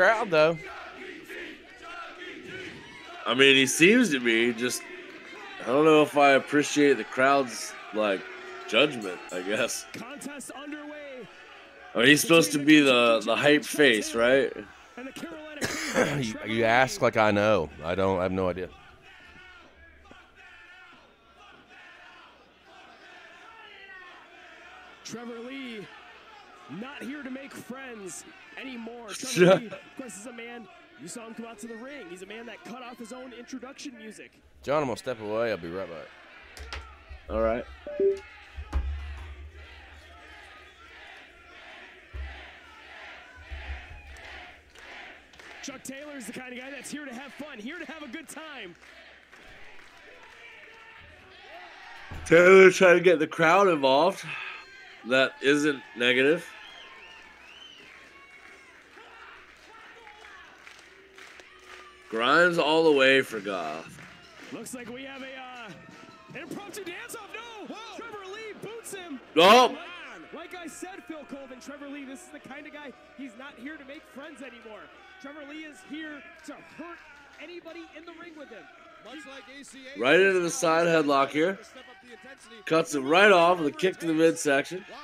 crowd though. I mean, he seems to be just. I don't know if I appreciate the crowd's like judgment. I guess. Contest underway. Oh, he's supposed to be the the hype face, right? And the Carolina Queens you, you ask like I know. I don't. I have no idea. Trevor Lee, not here to make friends anymore. Trevor Lee, of course, is a man. You saw him come out to the ring. He's a man that cut off his own introduction music. John, I'm gonna step away. I'll be right back. All right. Chuck Taylor is the kind of guy that's here to have fun, here to have a good time. Taylor trying to get the crowd involved. That isn't negative. Grimes all the way for Goth. Looks like we have a uh, an impromptu dance off. No, Trevor Lee boots him. Oh! Like, like I said, Phil Colvin, Trevor Lee, this is the kind of guy. He's not here to make friends anymore. Trevor Lee is here to hurt anybody in the ring with him. Much like ACA, Right into the side headlock here. Step up the intensity. Cuts him right off with a kick to the midsection. Wow.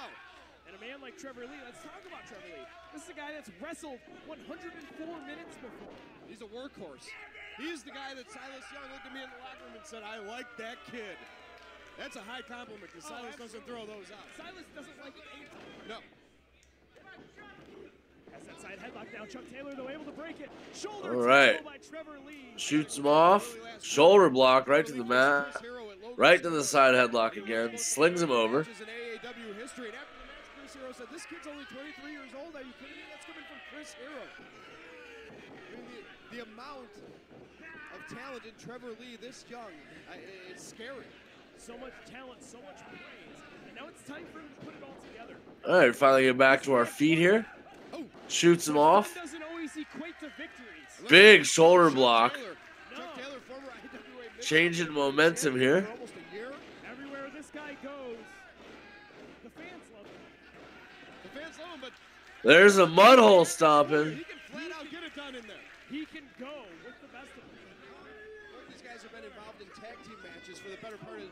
And a man like Trevor Lee, let's talk about Trevor Lee. This is a guy that's wrestled 104 minutes before. He's a workhorse. He's the guy that Silas Young looked at me in the locker room and said, I like that kid. That's a high compliment because Oh, Silas doesn't throw those out. Silas doesn't like it either. No. Has that side headlock now. Chuck Taylor, though, able to break it. Shoulder All right. by Trevor Lee. Shoots him off. Shoulder block right to the mat. Right to the side headlock again. Slings him over. Hero said, This kid's only 23 years old. Are you kidding me? That's coming from Chris Hero. I mean, the, the amount of talent in Trevor Lee this young I, it's scary. So much talent, so much praise. And now it's time for him to put it all together. All right, finally get back to our feet here. Oh. Shoots him off. Fun doesn't always equate to victories. Big shoulder block. Taylor, No. Chuck Taylor, former IWA Midwest Changing momentum here. for almost a year. Everywhere this guy goes, the fans love him. The fans love him, but There's a mud hole stomping. he can flat out get it done in there. He can go with the best of them. Both these guys have been involved in tag team matches for the better part of,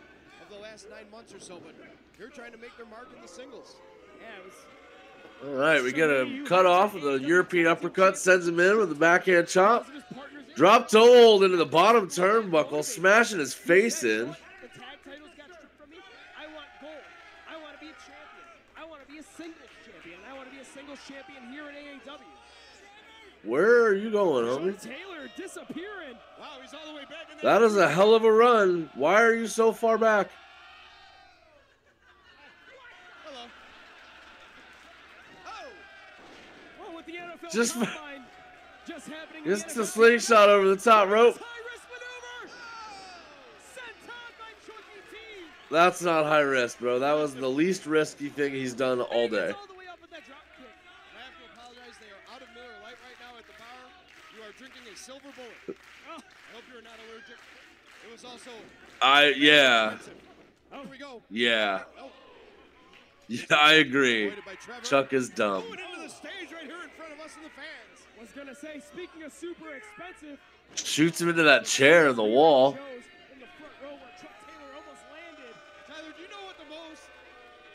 of the last nine months or so, but they're trying to make their mark in the singles. Yeah, it was All right, we get a cut off with a European uppercut. Sends him in with a backhand chop. his partners in. Drop to hold into the bottom turnbuckle, smashing his face in. The tag titles got stripped from me. I want gold. I want to be a champion. I want to be a singles champion. And I want to be a singles champion here in AAW. Where are you going, Sean homie? Taylor disappearing. Wow, he's all the way back in That is a hell of a run. Why are you so far back? Hello. Oh! Well, with the NFL Just- Combine just happening. Just the a NFL slingshot over the top rope. High risk maneuver. Senton by Chucky T. That's not high risk, bro. That was the least risky thing he's done all day. Gets all the way up with that drop kick. I have to apologize. They are out of Miller Lite right now at the bar. You are drinking a silver bullet. Oh, I hope you're not allergic. It was also I yeah. expensive. Here we go. Yeah. Oh, Yeah, I agree. avoided by Trevor. Chuck is dumb. Going into the stage right here in front of us and the fans. was gonna say, speaking of super expensive, Shoots him into that chair in the wall. in the front row where Chuck Taylor almost landed. Tyler, do you know what the most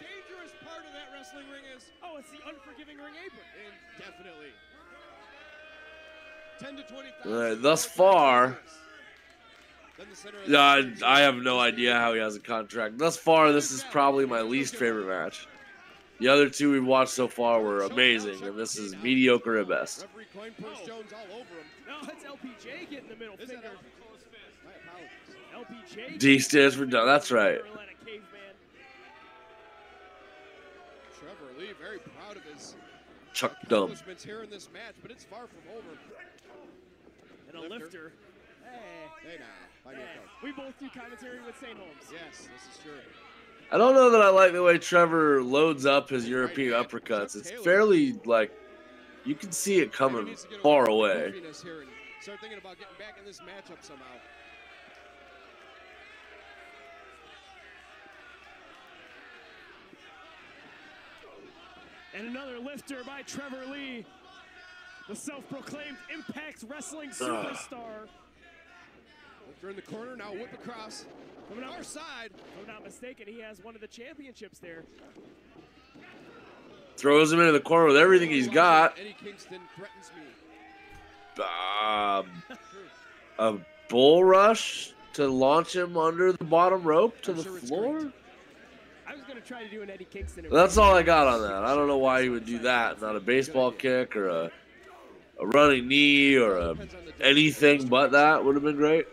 dangerous part of that wrestling ring is? Oh, it's the unforgiving ring apron. Indefinitely. 10 to 20,000. All right, thus far- Then the center of the Yeah. I, I have no idea how he has a contract. Thus far, this is probably my least favorite match. The other two we've watched so far were amazing, and this is mediocre at best. Referee coin push Jones all over him. No, it's LPJ getting the middle Is that finger. My apologies. LPJ. D stands for done. That's right. Trevor Lee very proud of his Chuck Dumb. here in this match, but it's far from over. And a Lifter. lifter. Hey. Hey now, I Hey. We both do commentary with St. Holmes. Yes, this is true. I don't know that I like the way Trevor loads up his European uppercuts. It's fairly like you can see it coming needs to get far away. goofiness here and Start thinking about getting back in this matchup somehow. And another lifter by Trevor Lee. The self-proclaimed Impact Wrestling superstar. Lifter in the corner, now whip across. Coming out Far side. If I'm not mistaken, he has one of the championships there. Throws him into the corner with everything he's got. Eddie Kingston threatens me. Um, a bull rush to launch him under the bottom rope to I'm the sure floor. I was gonna try to do an Eddie Kingston. That's all I got on that. I don't know why he would do that. Not a baseball kick or a, a running knee or a anything but that would have been great.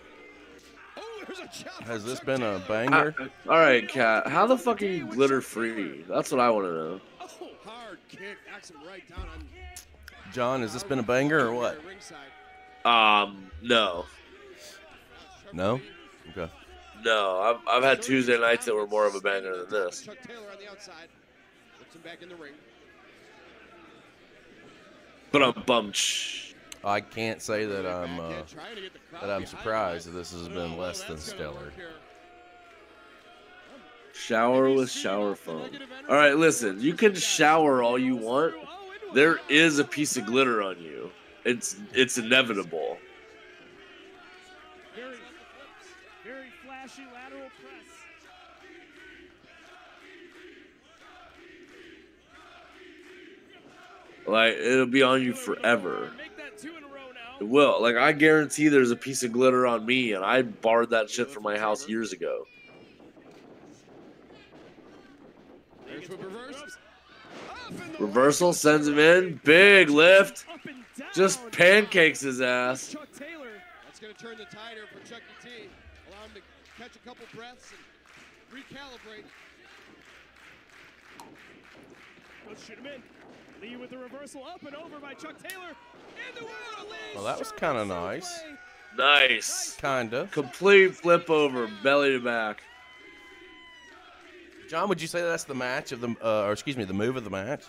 There's a chop Has this been a Taylor. banger? All right, Cat. How the fuck are you glitter free? That's what I want to know. Oh, hard kick. Knocks him right down on. John, has this been a banger or what? Um, no, No? Okay. no. I've I've had Tuesday nights that were more of a banger than this. Chuck Taylor on the outside. Puts him back in the ring. But I'm bummed. I can't say that I'm uh, Backhand, trying to get the crowd that I'm surprised that this has Oh, been less than stellar. Shower with shower foam. All right, listen. You can shower all you want. There is a piece of glitter on you. It's it's inevitable. Very, very flashy lateral press. Like it'll be on you forever. It will. Like I guarantee there's a piece of glitter on me, and I barred that shit from my house years ago. Reversal sends him in. Big lift. Just pancakes his ass. That's going to turn the tide here for Chucky T. Allow him to catch a couple breaths and recalibrate. Let's shoot him in. Lee with the reversal up and over by Chuck Taylor. And the world Well, that was kind of nice. Nice. Kinda. Complete flip over, belly to back. John, would you say that's the match of the, uh, or excuse me, the move of the match?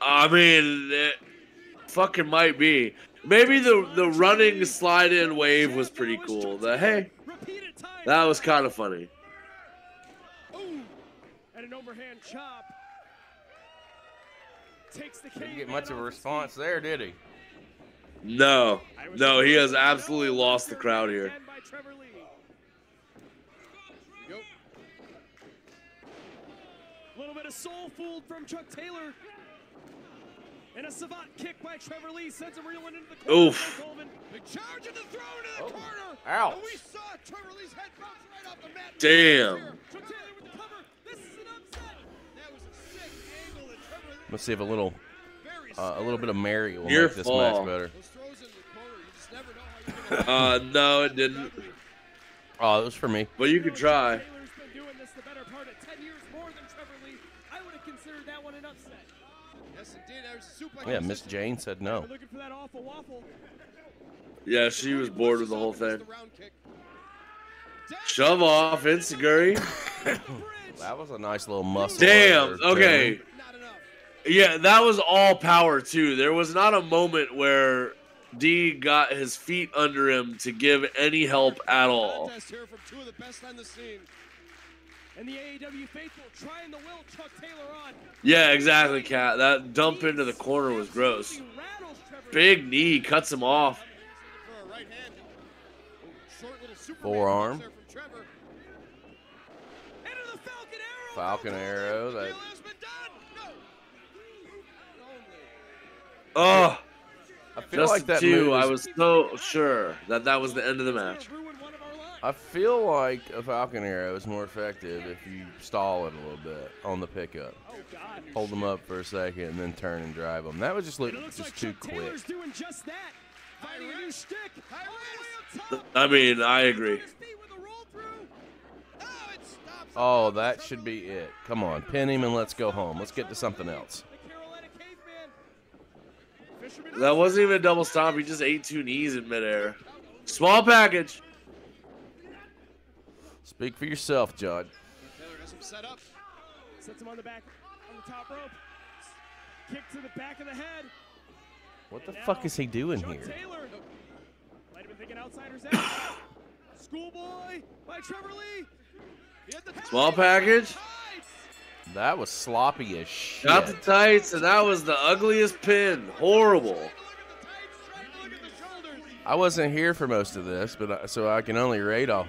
I mean, it fucking might be. Maybe the the running slide in wave was pretty cool. The hey, that was kind of funny. Ooh. And an overhand chop. Takes the Didn't get much of a response there, did he? No, no, he has absolutely lost the crowd here. By Trevor Lee. Go. A little bit of soul food from Chuck Taylor. And a savate kick by Trevor Lee sends him reeling into the corner. Oof. by Colvin. Big charge in the throw into the oh, corner. Ouch. And we saw Trevor Lee's head bounce right off the mat. Damn. Let's see if a little, uh, a little bit of Mary will Near make this fall. match better. Those throws in the corner, you just never know how you're gonna Uh, no, it didn't. Oh, it was for me. But you could try. Taylor's been doing this the better part of 10 years more than Trevor Lee. I would have considered that one an upset. Yes, indeed. There's a suplex. Yeah, Miss Jane said no. We're looking for that awful waffle. Yeah, she was bored with the whole thing. up against the round kick. Shove off, Enzuigiri. That was a nice little muscle. Damn. Okay. Not enough. Yeah, that was all power too. There was not a moment where D got his feet under him to give any help at all. Here from two of the best on the scene. And the AAW faithful trying to will Chuck Taylor on. Yeah, exactly, Cat. That dump into the corner was gross. He rattles Trevor Lee. Big knee cuts him off. For a right hand. Ooh, Short little Superman Forearm. punch there from Trevor. Into the Falcon Arrow. Falcon arrow. That Deal has been done. No. Oh, I feel just like that two. I was so sure that that was the end of the match. Ruin one of our lines. I feel like a Falcon arrow is more effective if you stall it a little bit on the pickup. Hold them up for a second and then turn and drive them. That would just look And it looks just like too quick. Doing just that. A new shtick. All the way up top. I mean, I agree. His feet with a roll through. Oh, it stops. Oh, that should be it. Come on, pin him and let's go home. Let's get to something else. That wasn't even a double stomp. He just ate two knees in midair. Small package. Speak for yourself, Judd. Taylor has him set up. Sets him on the back, on the top rope. Kick to the back of the head. What the fuck is he doing Chuck here? Taylor. Might have been thinking outsider's edge. Schoolboy by Trevor Lee. He had the Small package. That was sloppy as shit. Got the tights, and that was the ugliest pin. Horrible. I wasn't here for most of this, but I, so I can only rate off